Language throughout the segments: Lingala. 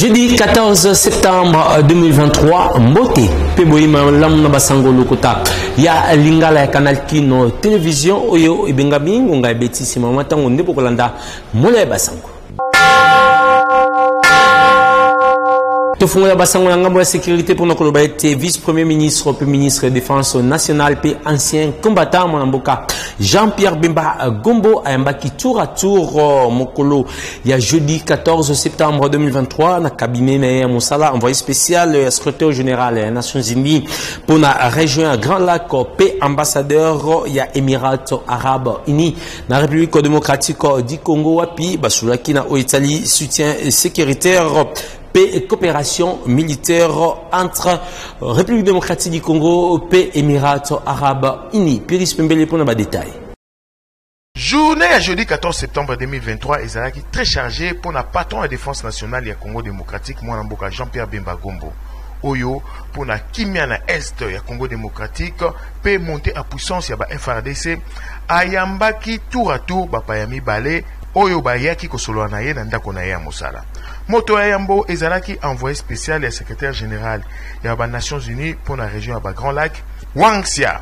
jeudi 14 septembre 2023 euh, mbote mpe boyima malamu na basango lokuta ya lingala ya canal kino television oyo ebengami ngonga ya betisi Sima mwa ntango nde bokolanda mola ya basango. tofungola basango na ngambo ya sécurité mpona koloba ete vice premier ministre mpe ministre ya défense nationale mpe ancien combattant mwana mboka jean pierre bemba gombo ayambaki tour à tour euh, mokolo ya jeudi 14 septembre 2023 na cabinet na ye ya mosala envoyé spécial ya secrétaire général ya nations unies mpo na region ya grand lac mpe ambassadeur ya émirate arabe uni na république démocratique du congo wapi basololaki na oyo etali soutien sécuritaire mpe coopération militaire entre république démocratique du congo mpe émirate arabe uni piris pembele mpo na badetail Journée ya jeudi 14 septembre 2023 ezalaki très chargée mpo na patron ya défense nationale ya Congo démocratique mwana mboka Jean-Pierre Bemba Gombo oyo mpo na kimya na est ya Congo démocratique mpe monte à puissance ya ba FRDC ayambaki tour à tour bapaya mibale oyo bayaki kosolola na ye na ndako na ye ya mosala moto ya yambo ezalaki envoyé spécial ya secrétaire général ya ba Nations Unies mpo na région ya ba Grand Lac Wang Xia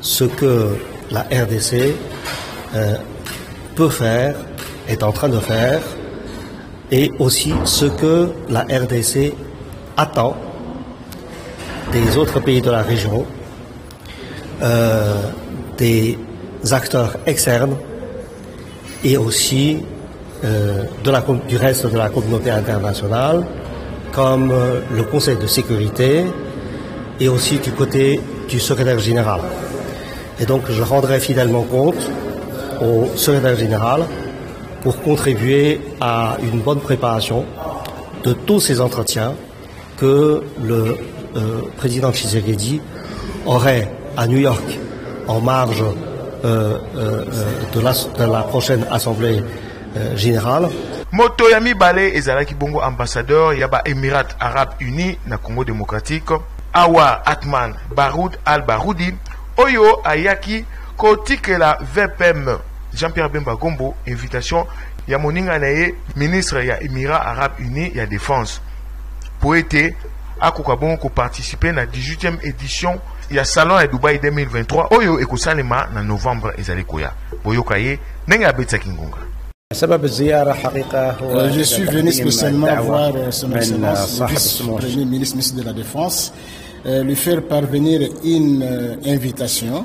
ce que la RDC euh, peut faire, est en train de faire, et aussi ce que la RDC attend des autres pays de la région, euh, des acteurs externes et aussi de la, du reste de la communauté internationale, comme le Conseil de sécurité, et aussi du côté du secrétaire général. Et donc je rendrai fidèlement compte au secrétaire général pour contribuer à une bonne préparation de tous ces entretiens que le euh, président Tshisekedi aurait à New York, en marge euh, euh, de, la, de, la, prochaine Assemblée générale. moto ya mibale ezalaki bongo ambassadeur ya ba émirats arabes unis na congo démocratique awa atman baroud al baroudi oyo ayaki kotikela vpm Jean-Pierre Bemba Gombo invitation ya moninga na ye ministre ya Emirats Arabes Unis ya Defense mpo ete akoka bongo koparticipe na 18e édition ya salon ya Dubai 2023 oyo ekosalema na novembre ezali koya. Boyoka ye ndenge abetisaki ngonga. Euh, je suis venu spécialement voir euh, son excellence, le premier ministre, ministre de la Défense, euh, lui faire parvenir une invitation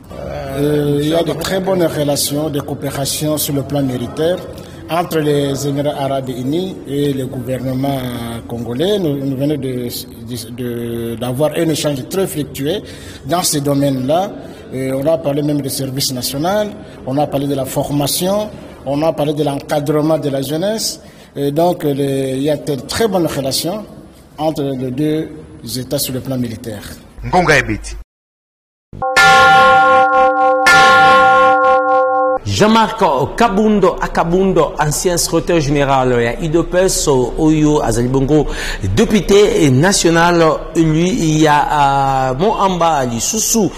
Euh, euh, il y a de très bonnes relations de coopération sur le plan militaire entre les Émirats arabes unis et le gouvernement congolais. Nous, venons d'avoir un échange très fluctué dans ces domaines là on a parlé même des service national, on a parlé de la formation, on a parlé de l'encadrement de la jeunesse. Et donc, il y a une très bonne relation entre les deux États sur le plan militaire. Bon Jean-Marc Kabundo Akabundo, ancien secrétaire général ya UDPS, oyo azali bongo député national élu ya Moamba lisusu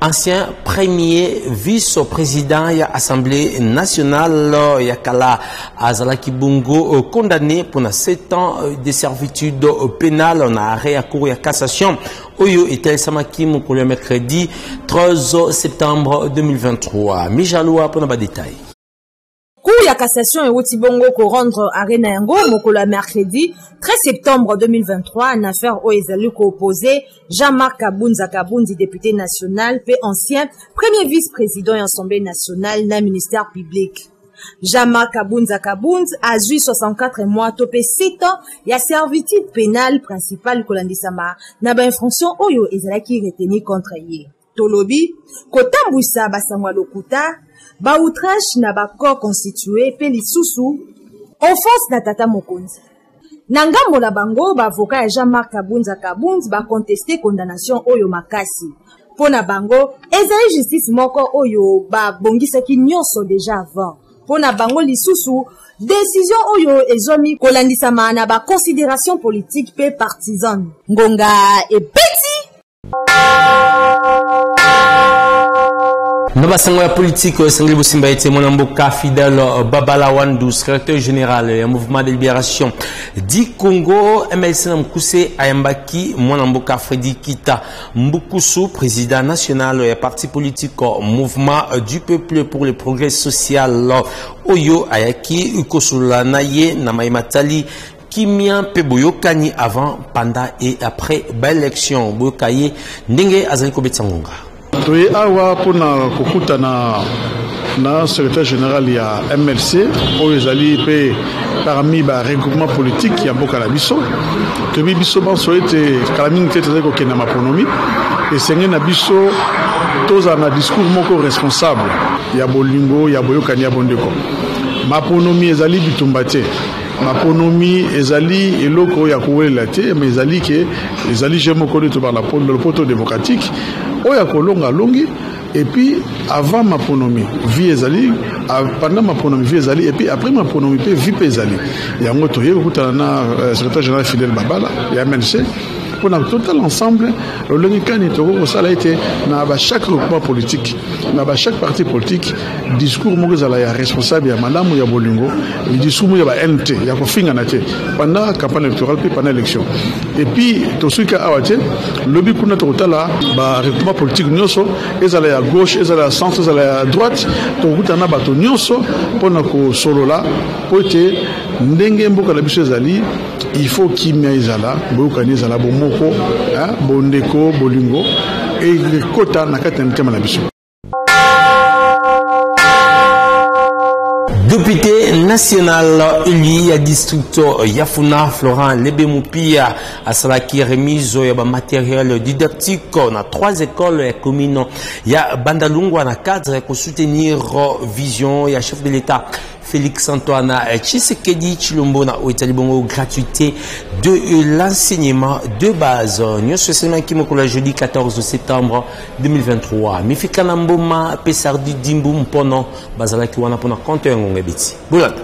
ancien premier vice-président ya assemblée nationale ya kala azalaki bongo euh, condamné mpona 7 ans euh, de servitude euh, pénale na arrêt ya cour ya cassation oyo etalisamaki mokolo ya mercredi 13 septembre 2023 mijalua mpo na badetail cour ya cassation euti bongo korendre arena yango mokolo ya mercredi 13 septembre 2023 na affaire oyo ezali koopose jean-marc kabunza kabundi député national mpe ancien premier vice-président ya assemblée nationale na ministère public Jean-Marc Kabunza Kabunz azwi 64 mois to mpe 7 ans ya servitude pénale principale kolandisama na bainfraction oyo ezalaki retenu contre ye tolobi kotambwisa basango ya lokuta baoutrage na bacorps constitue mpe lisusu offense na tata mokonzi Na ngambo na bango, ba avocats ya Jean-Marc Kabunza Kabund ba contester condamnation oyo makasi. Mpo na bango, ezali justice moko oyo ba bongisaki nionso dejà avant. Mpo na bango lisusu, decision oyo ezwami kolandisama na ba considerations politiques mpe partisanes. Ngonga ebeti! na basango ya politiki oyo esengeli bosimba ete mwana mboka fidel babala wandu secrétaire général ya mouvement de libération du congo mlc na mokuse ayambaki mwana mboka fredi kita mbukusu président national ya parti politique mouvement du peuple pour le progrès social oyo ayaki kosolola na ye na mai matali kimia mpe boyokani avant pendant et après baélection boyoka ye ndenge azali kobetisa ngonga toye awa mpo na kokutana na secrétaire général ya mlc oyo ezali mpe parmi ba regroupement politique ya mboka na biso toyebi biso banso ete kala mingi te tozali kokenda maponomi esenge na biso tozala na discours moko responsable ya bolingo ya boyokani ya bondeko maponomi ezali bitumba te Maponomi ezali eloko ya kowelela te me ezali ke ezali je moko nde tobaka na poto lopoto demokratike oyo ya kolonga alongi epuis avant maponomi vie ezali pendant maponomi vie ezali epuis après maponomi mpe vie mpe ezali yango toye kokutana na euh, secrétaire général fidèle babala ya mlc mpo na total ensemble lolenge kani tokoki kosala ete na bachaque groupement politique na bachaque parti politique discours moko ezala ya responsable ya malamu ya bolingo lisumu ya ba haine te ya kofingana te pendant campagne électorale mpe pendant élection epuis tosuika awa te lobi kuna tokotala baregroupement politique nyonso ezala ya gauche ezala ya centre ezala ya droite tokokutana na bato nyonso mpo na kosolola mpo ete ndenge mboka na biso ezali il faut kimia ezala boyokani ezala bomoko bondeko bolingo ekota na kati ya mitema na biso Depute national uli ya district ya funa florent lebe mopia asalaki remise ya bamateriel didactique na trois écoles ya commune ya bandalungwa na cadre ya kosoutenir vision ya chef de l'état Félix Antoine Tshisekedi Chilombo na oyo etali bongo gratuité de l'enseignement de base nyonso esalemaki mokolo ya jeudi 14 septembre 2023 mifika na mboma mpe sardi dimbu mpono bazalaki wana mpo na konte ya ngonga ebeti bolanda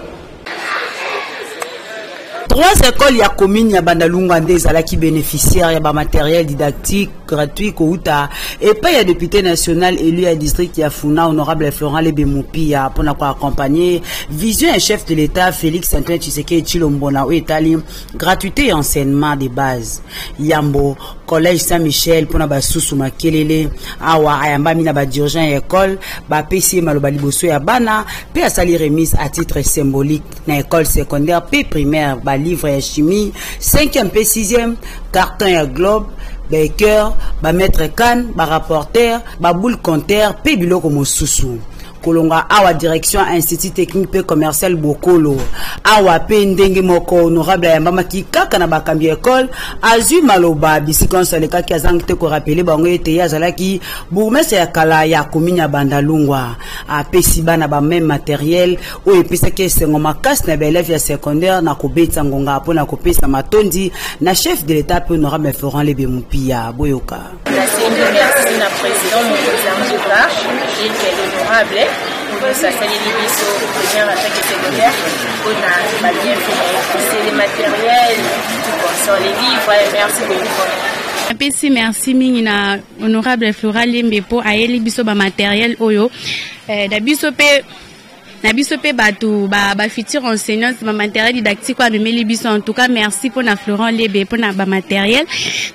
Trois ecoles ya commune ya Bandalunga nde ezalaki beneficiaire ya ba matériel didactique gratuit kouta epai ya député national élu ya district ya Funa honorable Florent Lebe Mupia mpo na ko accompagner vision ya chef de l'État Félix Antoine Tshisekedi Tshilombo na oyo etali gratuité ya enseignement de base yambo collège Saint Michel mpo na basusu makelele awa ayambami na ba dirigeant ya école bapesi ye maloba liboso ya bana mpe asali remise à titre symbolique na école secondaire mpe primaire balivre ya chimie 5e mpe 6e carton ya globe baeker bamaître kane barapporter baboule compteur mpe biloko mosusu kolonga awa direction ya institut technique mpe commercial bokolo awa mpe ndenge moko honorable ayambamaki kaka na bakambi ya ekole azwi maloba bisika nyonso alekaki azangi te korapele bango ete ye azalaki bourgmestre ya kala ya komini ya bandalungwa apesi bana bameme materiel oyo epesaki esengo makasi na baelève ya secondaire na kobeta ngonga mpo na kopesa matondi na chef de l'etat mpe honorable florent lebe mopiya boyoka nasengi merci na président mokonzi ya mboka ete l'honorable nyonso asaleli biso première attaque secondaire mpo na babienfe na ye c'est le matériel tout consort les livres merci beaucoup napesi merci mingi na honorable flora lembe mpo ayeli biso bamateriel oyo eh, na biso mpe na biso mpe bato bafuture ba enseignante bamateriel didactique oyo amemeli biso en tout cas merci mpo na florent lebe mpo na bamateriel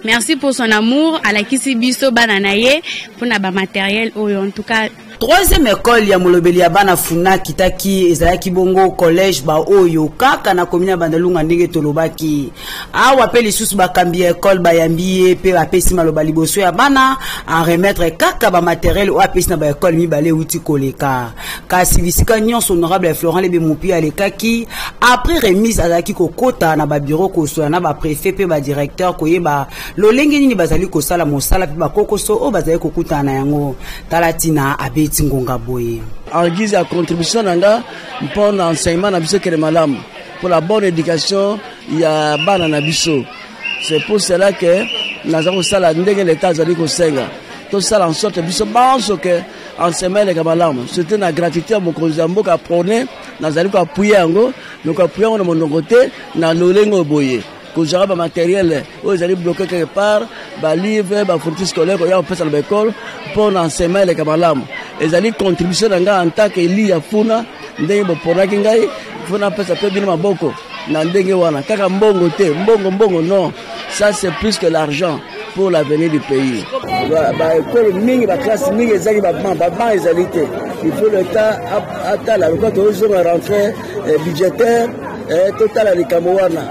merci pour son amour alakisi biso bana na ye mpo na bamateriel oyo en tout cas troisième école ya molobeli ya bana funa akitaki ezalaki bongo collège baoyo kaka na komina bandalunga ndenge tolobaki awa mpe lisusu bakambi ya ekole bayambi ye mpe bapesi maloba liboso ya bana en remettre kaka bamateriele oyo apesi na baekole mibale euti koleka kasi bisika nyonso honorable florent lebe mopi alekaki après remise azalaki kokota na babiro kosola na baprefet mpe badirecteur koyeba lolenge nini bazali kosala mosala mpe bakokoso oyo bazali kokutana na yango tala ntina abeti ngonga boye en guise ya contribution na nga mpo na enseignement na biso ekele malamu mpo na bonne éducation ya bana na biso c'est pour cela que naza kosala ndenge leta azali kosenga tosala en sorte biso banso ke enseignement eleka malamu surtout na gratuité ya mokonzi ya mboka prone nazali koapuye yango me koapuye yango na monoko te na lolenge oyo boye kozwaka bamateriele oyo ezali bloke quelque part balivre bafourniture scolaire koya kopesa na baekole mpo na enseignement eleka malamu ezali contribution na ngai en tant que eli ya funa ndenge boponaki ngai funa apesa mpe bino maboko na ndenge wana kaka mbongo te mbongo mbongo non ça c'est plus que l'argent pour l'avenir du pays baekole mingi baklasse mingi ezangi baban baban ezali te il faut leta atala lokola tozozonga rentrée eh, budgétaire eh, totala likambo wana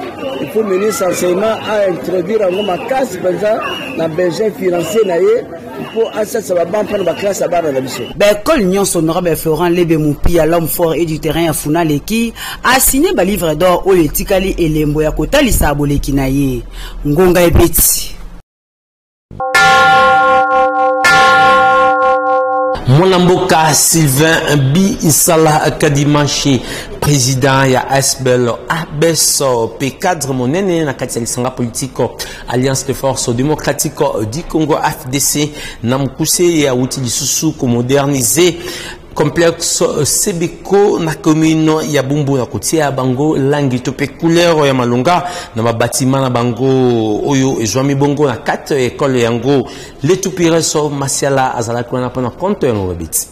il faut ministre enseignement a introduire yango makasi mpenza na besoin financier na ye mpo asalisa babana mpo na baklasse ya bana na biso baekole nyonso honorable florent lebe mopia l'homme fort et du terrain ya funa leki asigne balivre d'or oyo etikali elembo ya kotalisa boleki na ye ngonga ebeti mwana mboka sylvain bisala kadimanche président ya asbel abeso mpe cadre monene na kati ya lisanga politike Alliance des Forces Démocratiques du Congo AFDC na mokuse ya wuti lisusu ko moderniser complexe euh, sebeko na commune ya bumbu ya kotia bango langi to mpe couleur ya malonga na babatima na bango oyo ezwami bongo na kati ya ekole yango letupireso masiala azalaki wana mpo na konto yango babeti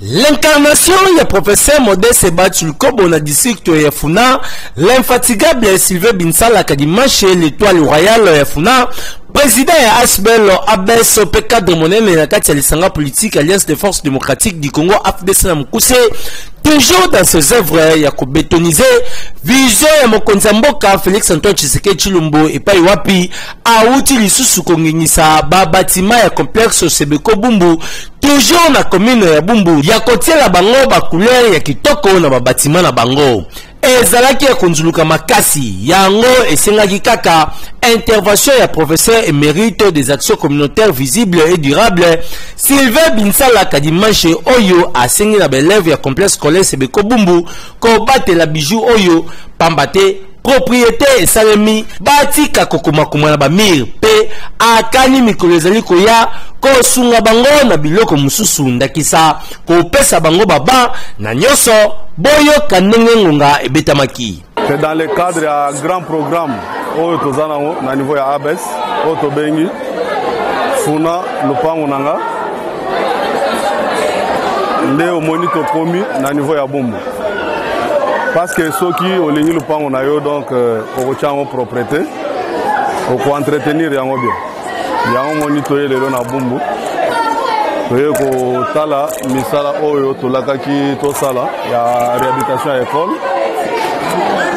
L'incarnation ya professeur Modeste Batul Kobo na district ya Funa, l'infatigable Sylvain Binsala Kadimashe, l'étoile royale ya Funa, président ya Asbel Abes mpe cadre monene na kati ya lisanga politique Alliance des Forces Démocratiques du Congo AFDC na mokuse toujours dans ses œuvres ya kobetonize vision ya mokonzi ya mboka Félix Antoine Tshisekedi Tshilombo epai wapi awuti lisusu kongengisa babatima ya complexe Sebeko Bumbu toujours na commune ya Bumbu ya kotiela bango ba couleur ya kitoko na babatima na bango ezalaki ya konzuluka makasi yango esengaki kaka intervention ya professeur émérite des actions communautaires visibles et durables sylvain binsala kadimanche oyo asengi na baelève ya complexe collège sebeko bumbu kobatela bijou oyo pamba te propriete esalemi batika kokomakoma na bamire mpe akani mikolo ezali koya kosunga bango na biloko mosusu ndakisa kopesa bango baba na nyonso boyoka ndenge ngonga ebetamaki c'est dans le cadre ya grand programme oyo toza nango na niveau ya abs oyo tobengi funa lopango na nga nde omoni tokomi na niveau ya bombo parce que soki olingi lupango na yo donc euh, okotya yango propreté okoentretenir yango bien yango moni toye lelo na bumbu toye kotala misala oyo tolakaki tosala ya réhabilitation ya école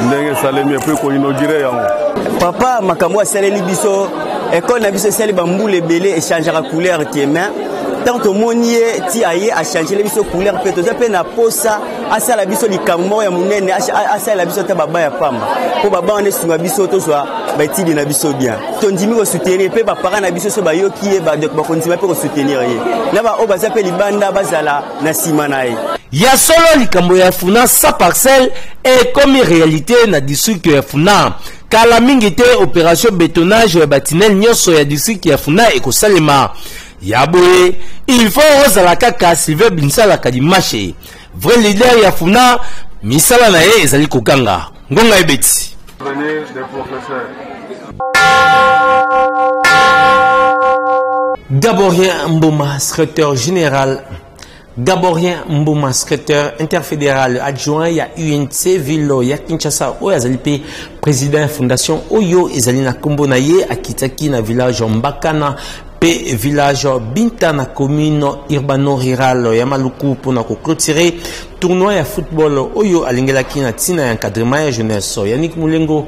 ndenge esalemi epui koinaugure yango papa makambo asaleli biso ekole na biso esali bambula ebele echangaka couleur te mais ntango tomoni ye ti aye achangele biso couleur mpe toza mpe na posa asala biso likambo moko ya monene asalela biso ata baba ya pamba mpo baba wana esunga biso tozwa baetidi na biso bien tondimi kosoutenir mpe bapara na biso so bayoki ye badok bakondima mpe kosoutenir ye na baoyo baza mpe libanda bazala na nsima na ye ya solo likambo ya funa sa parcelle ekomi realite na district ya funa Kala mingi te operation betonnage ya batinel nyonso ya district ya Funa ekosalema. Ya boye, il faut ozala kaka Sylvain Binsala Kadimashe, vrai leader ya Funa, misala na ye ezali kokanga. Ngonga ebeti. Venez des professeurs. Gaborien Mboma, secrétaire général Gaborien Mbuma, secrétaire interfédéral adjoint ya UNC Ville ya Kinshasa, oyo azali mpe président ya fondation oyo ezali na nkombo na ye akitaki na village Mbakana mpe village Binta na commune urbano-rurale ya Maluku mpo na koclotire tournoi ya football oyo alingelaki na ntina ya encadrement ya jeunesse. Yannick Mulengo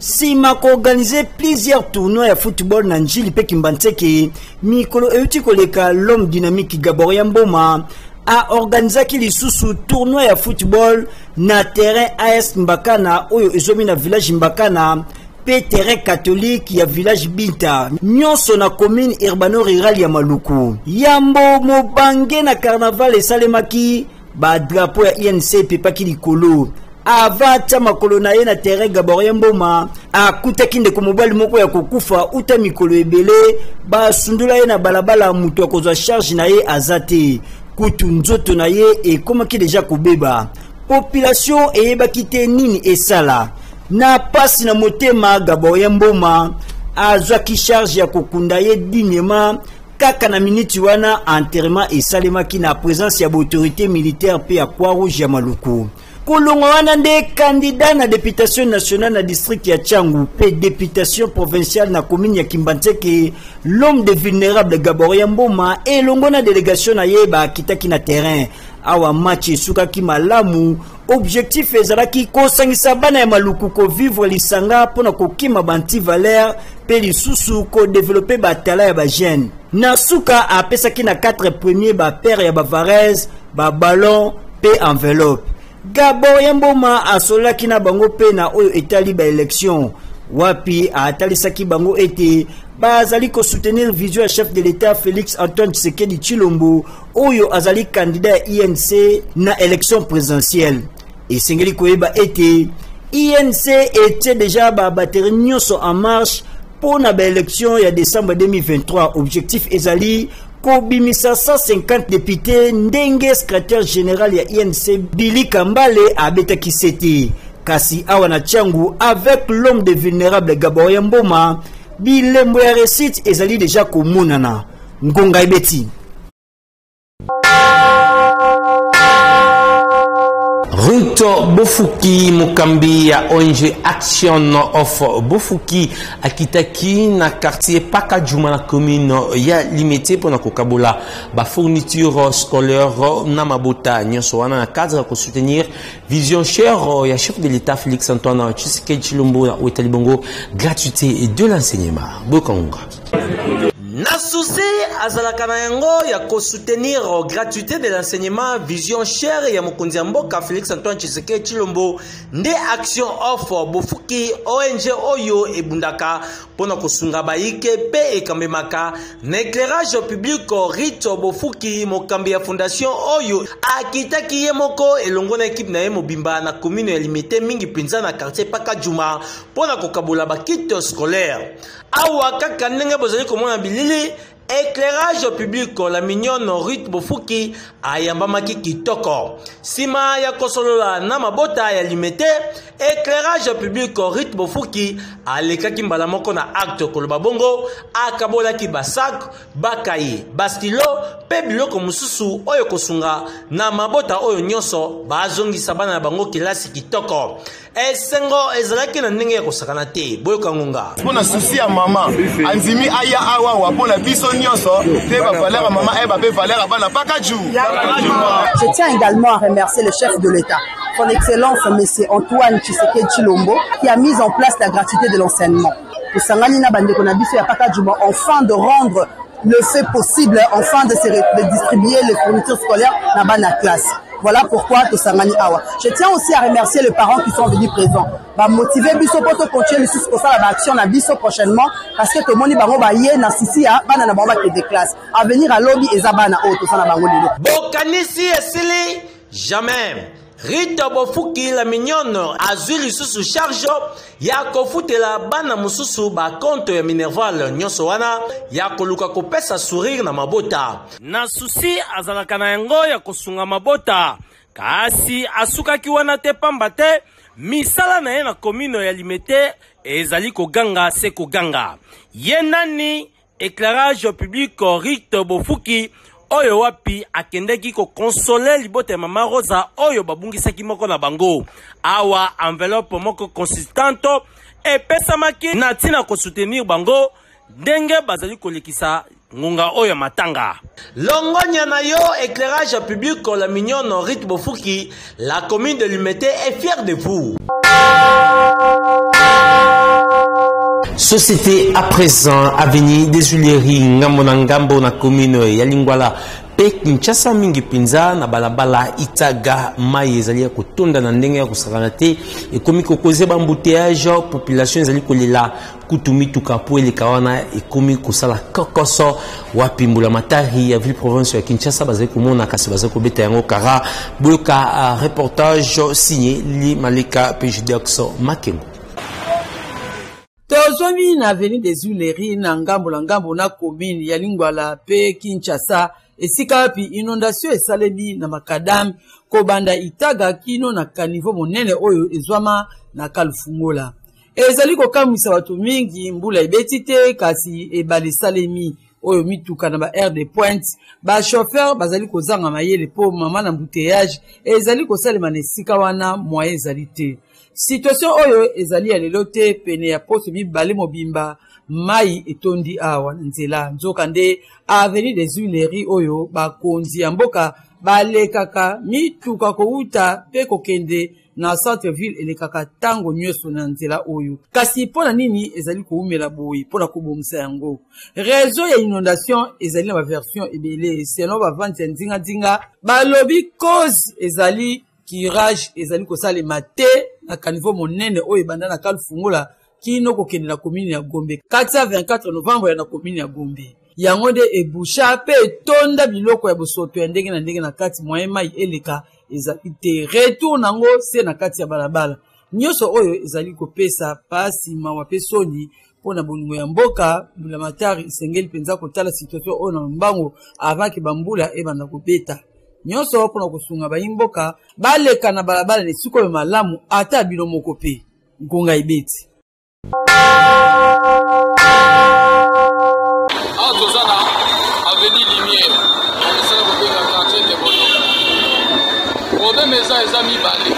nsima koorganize plusieurs tournois ya football na njili mpe kimbanseke mikolo euti koleka l'homme dynamique gaborien mboma aorganizaki lisusu tournoi ya football na terrain as mbakana oyo ezwami na village mbakana mpe terrain catholique ya village binta nyonso na commune urbano rurale ya maluku yambo mobange na carnaval esalemaki ba drapeau ya inc epepaki likolo ava atya makolo na ye na terrain gaborien mboma akutaki ndeko mobali moko ya kokufa uta mikolo ebele basundola ye na balabala moto ya kozwa charge na ye aza te kutu nzoto na ye ekomaki deja kobeba population eyebaki te nini esala na pasi na motema gaborien mboma azwaki charge ya kokunda ye dinyema kaka na miniti wana enterrement esalemaki na presence ya baautorité militaire mpe ya croix rouge ya maluku kolonga wana nde kandida na deputation nationale na district ya changu mpe deputation provinciale na komini ya kimbanseke l'homme de vulnérable gaboria mboma elongo na delegation na ye bakitaki na terrain awa match esukaki malamu objectif ezalaki kosangisa bana ya maluku kovivre lisanga mpo na kokima baantivalere mpe lisusu kodevelope batala ya bagene na suka apesaki na 4 premier bapere ya bavarese babalon mpe enveloppe gabor ya mboma asololaki na bango mpe na oyo etali baelektion wapi atalisaki bango ete bazali kosoutenir vision ya chef de l'etat félix antoine tshisekedi tshilombo oyo azali kandida ya inc na election présidentielle esengeli koyeba ete inc etie deja babateri nyonso en marche mpo na baélection ya décembre 2023 objectif ezali kobimisa 150 depute ndenge secrétaire général ya inc bili kambale abetaki sete kasi awa na tiangu avec l'homme de vulnérable gaborien mboma Bilembo ya recite ezali deja komonana. Ngonga ebeti. Ruto Bofuki mokambi ya ONG Action of Bofuki akitaki na quartier Paka Juma na commune ya Limete pona kokabola ba fourniture scolaire na mabota nyonso wana na cadre ya ko soutenir Vision chère euh, ya chef de l'État Félix Antoine euh, Tshisekedi Chilombo na Ouetali Bongo, gratuité et de l'enseignement. Bokonga. Na souci azalaka na yango ya ko soutenir euh, gratuité de l'enseignement vision chère ya mokonzi ya mboka Félix Antoine Tshisekedi Chilombo nde action offre bofuki ONG oyo ebundaka mpo na kosunga baike mpe ekambemaka na eclairage public rito bofuki mokambi ya fondation oyo akitaki ye moko elongo na ekipe na ye mobimba na komine ya limete mingi mpenza na quartier paka juma mpo na kokabola bakite scolaire awa kaka ndenge bozali komona bilili Eclairage public la mignonne Ruth Bofuki ayambamaki kitoko. Sima ya kosolola na mabota ya limete, Eclairage public Ruth Bofuki alekaki mbala moko na acte koloba bongo, akabolaki basak, bakaye, bastilo pe biloko mosusu oyo kosunga na mabota oyo nyonso bazongisa bana na bango kelasi kitoko. esengo eh, ezalaki na ndenge ya kosakana te boyoka ngonga mpo na susi ya mama andimi aya awawa mpo na biso nyonso mpe bavaler ya mama ayeba mpe valer ya bana mpaka ju je tiens également à remercier le chef de l'état son excellence monsieur antoine tshisekedi chilombo qui a mis en place la gratuité de l'enseignement tosangani na bandeko na biso ya paka juma enfin de rendre le fait possible enfin de, se, de distribuer les fournitures scolaires na bana classe voilà pourquoi tosangani awa je tiens aussi à remercier les parents qui sont venus présents bamotive biso mpo tocontinue lisusu kosala baaction na biso prochainement parce que tomoni bango baye na susi ya bana na bango bakende classe avenir alobi eza bana oyo toza na bango lelo bokanisi esili jamais Rito Bofuki la Mignonne azwi lisusu charge ya kofutela bana mosusu bakonto ya Minerval nyonso wana ya koluka kopesa sourire na mabota. Na susi azalaka na yango ya kosunga mabota, kasi asukaki wana te pamba te misala na ye na komino ya Limete ezali koganga se koganga. Ye nani? Eclairage public Richt Bofuki oyo wapi akendeki kokonsole libota ya mama Rosa oyo babungisaki moko na bango. Awa enveloppe moko consistante epesamaki na ntina kosoutenir bango ndenge bazali kolekisa ngonga oyo ya matanga longonya na yo eclairage public la mignonne rite bofuki La commune de Limete est fière de vous. Société à présent, avenue des Huileries, Ngambo na Ngambo na commune ya Lingwala mpe Kinshasa mingi mpenza na balabala Itaga mai ezali ya kotonda na ndenge ya kosakana te, ekomi kokoze bambuteyage, population ezali kolela kutu mituka mpo eleka wana ekomi kosala kokoso wapi mbulamatari ya ville province ya kinshasa bazali komona kasi bazali kobeta yango kara boyoka uh, reportage signe li maleka mpe judex makengo tozwami na avenue des huileries na ngambo na ngambo na commune ya lingwala mpe kinshasa esika wapi inondation esalemi na makadame kobanda itaga kino na kanivo monene oyo ezwama na kalfungola Ezali kokamwisa bato mingi, mbula ebeti te kasi ebale esalemi oyo mituka na ba aire de pointe ba chauffeur bazali kozanga mayele mpo mama na mbuteyage ezali kosalema na esika wana moyen ezali te situation oyo ezali ya lelo te pene ya poso mibale mobimba mai etondi awa na nzela nzokande avenue des huileries oyo bakonzi ya mboka balekaka mituka kowuta mpe kokende na centre ville elekaka ntango nyonso na nzela oyo kasi mpo na nini ezali koumela boye mpo na kobongisa yango reseau ya inondation ezali na baversion ebele selon bavandi ya nzinganzinga balobi cause ezali curage ezali kosalema te na caniveau monene oyo ebanda na kalfungola kino kokende na komini ya gombe kati ya 24 novembre ya na komini ya gombe yango nde ebusha mpe etonda biloko ya bosoto ya ndenge na ndenge na kati moyen mai eleka ezali te retour na yango se na kati ya balabala nyonso oyo ezali kopesa mpasi mawa mpe soni mpo na bolingo ya mboka mbulamatari esengeli mpenza kotala situation oyo na lombango avaki bambula ebanda kobeta nyonso mpo na kosunga baimboka baleka na balabala na esika oyo malamu ata bino moko mpe ngonga ebeti awa toza na aveni lumière esala kobenga quartier de bono problème eza eza mibale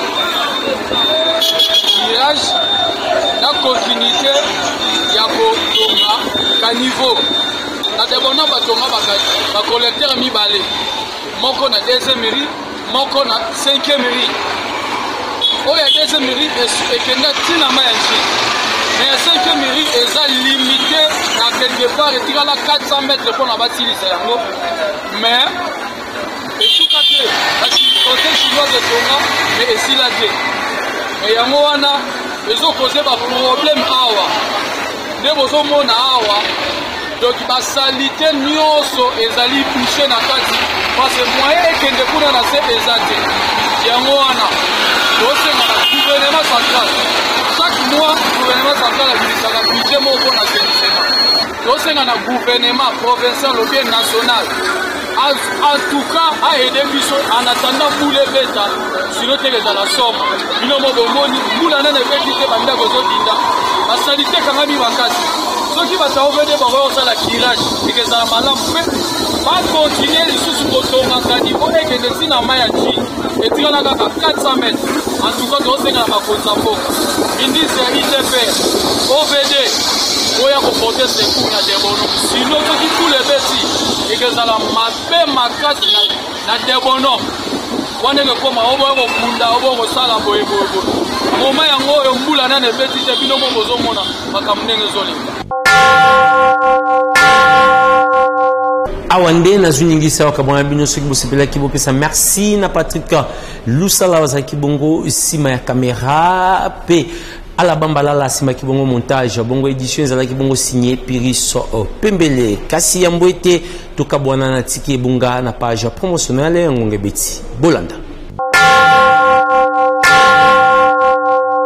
virage na continuité ya kotonga caniveau na debono batonga bacollecteur mibale moko na deuxième rue moko na 5e rue oyo ya 2e rue ekenda ntina mai ya nse me ya 5e rue eza limite na quelque part etikala 400 mètre mpo na basilisa yango mais esuka te kasi kote chinoise etonga me esila te me yango wana ezokoze baproblème awa nde bozomona awa donc ba salite nyonso ezali bouche na kati parce que moyen ekende kuna na se eza te yango wana tosenga na gouvernement central chaque mois gouvernement central abimisaka budget moko na senisema tosenga na gouvernement provincial obie national En tout cas, a aidé biso en attendant boule ebeta sino te ezala somo bino mo bomoni mbula nani ebeti te bandako ezodinda basalite ekangami makasi soki bato aovede bakoya kosala kirage ekezala malamu mpe bakontinue lisusu kotongaka nivo ekende ntina mai ya chine etikala kaka 400 mètres en tout cas tozosenga na bakonzi ya mboka ministre ya idp ovd boya koporte secours na debono sino soki tout le beti ekezala mabe makasi na debono wana ekokoma oboya kokunda oboya kosala boyeboyeboye moma yango oyo mbula nani ebeti te bino moko bozomona makambo ndenge ezoleka awa nde nazwi ndenge esalaka bwana bino soki bosepelaki bopesa merci na patrik lusala bazalaki bongo nsima ya kamera mpe alabambalala asimaki bongo montage bongo édition ezalaki bongo signe piris oh, pembele kasi yambo ete tokabwana na tiki ebunga na page promotionnelle ya ngonga ebeti bolanda